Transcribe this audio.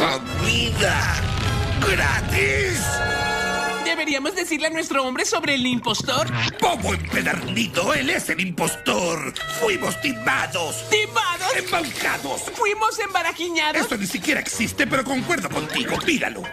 ¡Comida! ¡Gratis! ¿Deberíamos decirle a nuestro hombre sobre el impostor? ¡Bobo empedernito! ¡Él es el impostor! ¡Fuimos timados! ¿Timados? ¡Embaucados! ¿Fuimos embarajiñados? Esto ni siquiera existe, pero concuerdo contigo. Míralo.